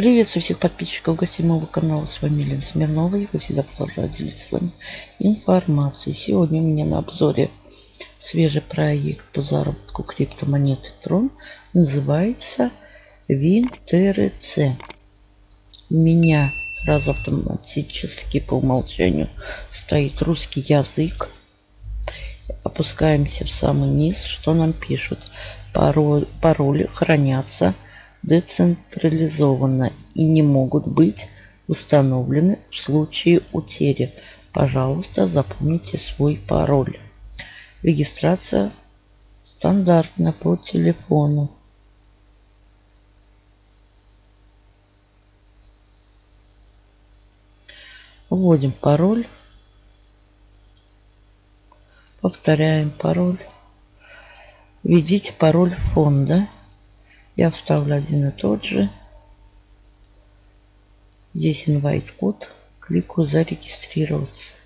Приветствую всех подписчиков гостей моего канала. С вами Лена Смирнова. Я, как всегда, продолжаю делиться с вами информацией. Сегодня у меня на обзоре свежий проект по заработку криптомонеты Трон. Называется WinTRC. Меня сразу автоматически по умолчанию стоит русский язык. Опускаемся в самый низ. Что нам пишут? Пароль, пароли хранятся децентрализованно и не могут быть установлены в случае утери. Пожалуйста, запомните свой пароль. Регистрация стандартна по телефону. Вводим пароль. Повторяем пароль. Введите пароль фонда. Я вставлю один и тот же. Здесь invite код. Кликаю зарегистрироваться.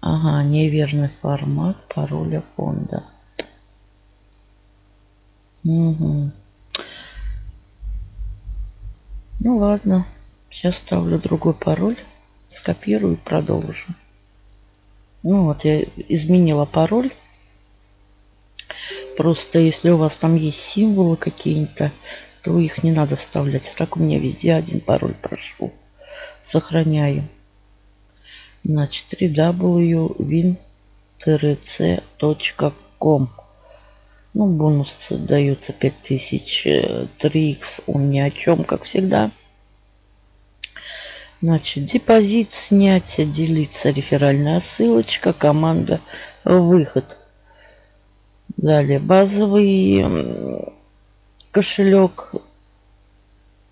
Ага, неверный формат пароля фонда. Угу. Ну ладно. Сейчас ставлю другой пароль. Скопирую и продолжу. Ну вот я изменила пароль. Просто если у вас там есть символы какие-то, то их не надо вставлять. Так у меня везде один пароль прошу. Сохраняю. Значит, www.wintrc.com Ну, бонус дается 5000. 3x он ни о чем, как всегда. Значит, депозит, снятие, делиться, реферальная ссылочка, команда, выход. Далее базовый кошелек.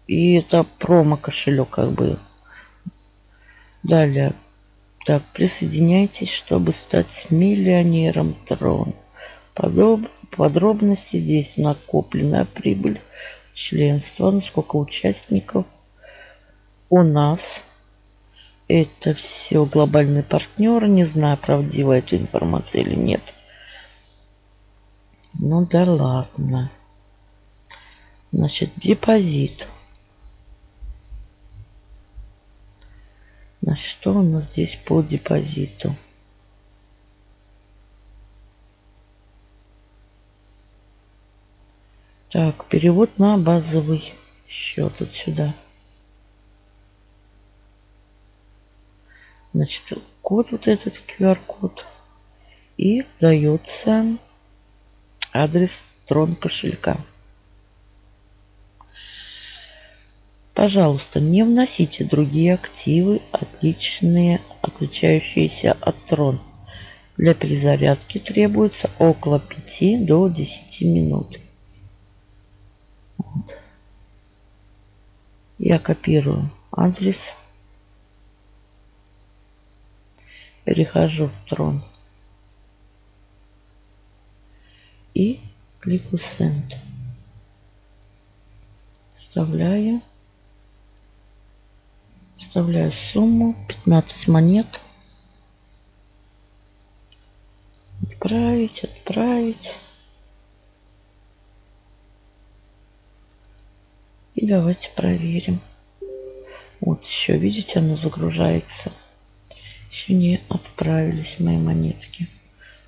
И это промо кошелек как бы. Далее. Так, присоединяйтесь, чтобы стать миллионером Трон. Подоб... Подробности здесь накопленная прибыль членства. Ну, сколько участников у нас. Это все глобальные партнеры. Не знаю, правдива эта информация или нет. Ну да ладно. Значит, депозит. Значит, что у нас здесь по депозиту? Так, перевод на базовый счет вот сюда. Значит, код вот этот QR-код. И дается адрес трон кошелька. Пожалуйста, не вносите другие активы, отличные, отличающиеся от трон. Для перезарядки требуется около 5 до 10 минут. Вот. Я копирую адрес. Перехожу в трон. И кликаю Send. Вставляю. Вставляю сумму 15 монет. Отправить, отправить. И давайте проверим. Вот еще, видите, оно загружается. Еще не отправились мои монетки.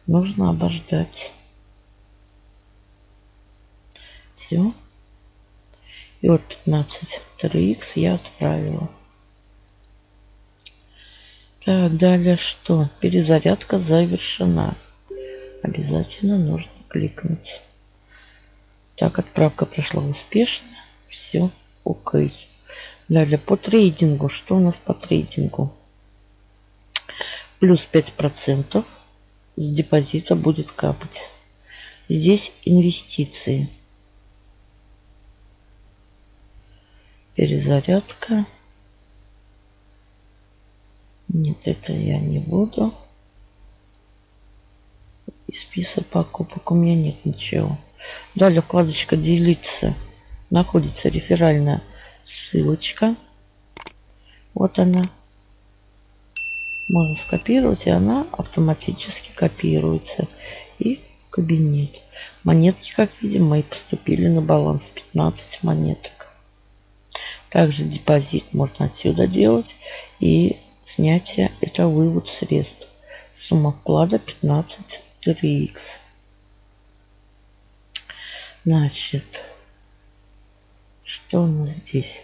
Нужно обождать. Все. И вот 15 3х я отправила. Так, далее что? Перезарядка завершена. Обязательно нужно кликнуть. Так, отправка прошла успешно. Все, окей. Далее по трейдингу. Что у нас по трейдингу? Плюс 5% с депозита будет капать. Здесь инвестиции. Перезарядка. Нет, это я не буду. И список покупок у меня нет ничего. Далее вкладочка делиться. Находится реферальная ссылочка. Вот она. Можно скопировать, и она автоматически копируется. И кабинет. Монетки, как видим, мои поступили на баланс 15 монеток. Также депозит можно отсюда делать. И снятие это вывод средств. Сумма вклада 15 3х. Значит, что у нас здесь?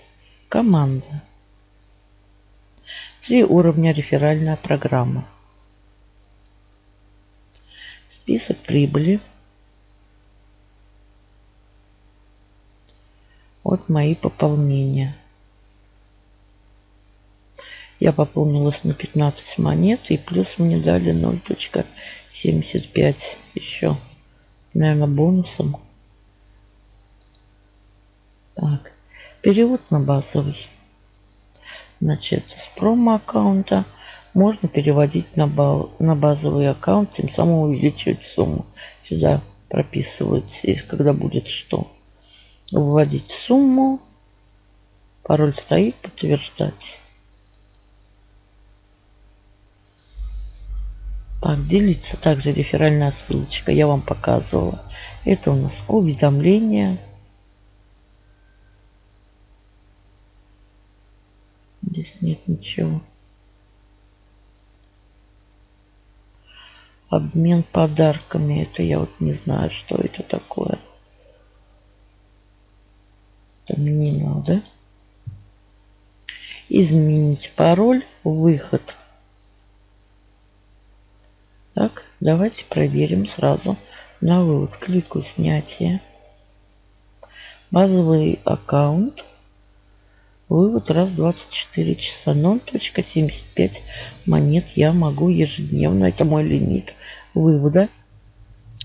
Команда. Три уровня реферальная программа. Список прибыли. Вот мои пополнения. Я пополнилась на 15 монет и плюс мне дали 0.75 еще. Наверное, бонусом. Так, перевод на базовый. Значит, с промо-аккаунта можно переводить на, на базовый аккаунт, тем самым увеличивать сумму. Сюда прописывают здесь, когда будет что. Вводить сумму. Пароль стоит, подтверждать. Так, делиться также реферальная ссылочка. Я вам показывала. Это у нас уведомления. Здесь нет ничего. Обмен подарками. Это я вот не знаю, что это такое. Это мне не надо. Изменить пароль. Выход. Так, давайте проверим сразу на вывод. Кликаю снятие. Базовый аккаунт. Вывод раз в 24 часа. 0.75 монет я могу ежедневно. Это мой лимит вывода.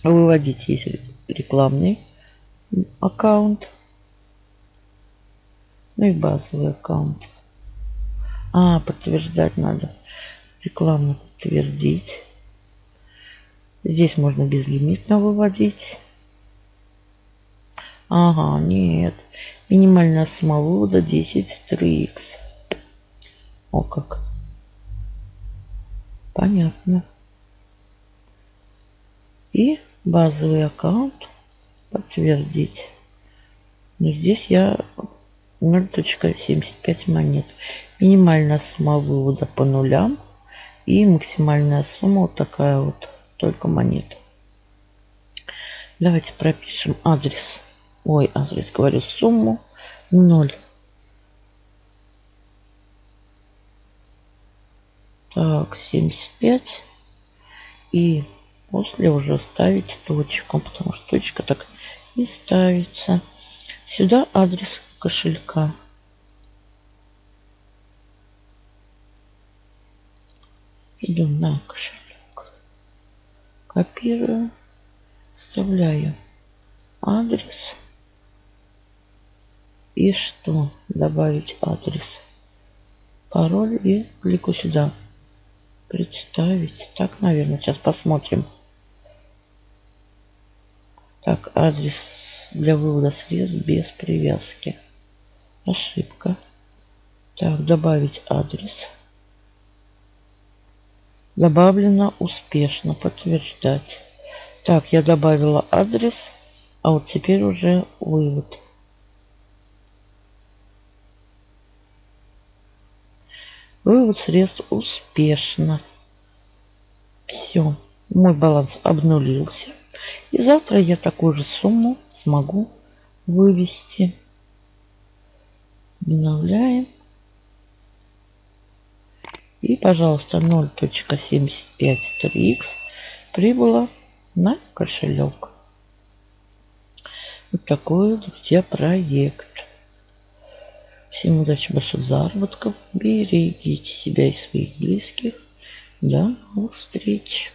Выводить есть рекламный аккаунт. Ну и базовый аккаунт. А, подтверждать надо. Рекламно подтвердить. Здесь можно безлимитно выводить. Ага, нет. Минимальная сумма вывода 10 3х. О как. Понятно. И базовый аккаунт подтвердить. Но здесь я 0.75 монет. Минимальная сумма вывода по нулям. И максимальная сумма вот такая вот. Только монет. Давайте пропишем адрес ой, адрес, говорю, сумму 0. Так, 75. И после уже ставить точку, потому что точка так не ставится. Сюда адрес кошелька. Идем на кошелек. Копирую, вставляю адрес. И что? Добавить адрес. Пароль и клику сюда. Представить. Так, наверное, сейчас посмотрим. Так, адрес для вывода средств без привязки. Ошибка. Так, добавить адрес. Добавлено успешно. Подтверждать. Так, я добавила адрес. А вот теперь уже вывод. Вывод средств успешно. Все. Мой баланс обнулился. И завтра я такую же сумму смогу вывести. Обновляем. И, пожалуйста, 0.753х прибыло на кошелек. Вот такой, друзья, проект. Всем удачи, больших заработков. Берегите себя и своих близких. До новых встреч.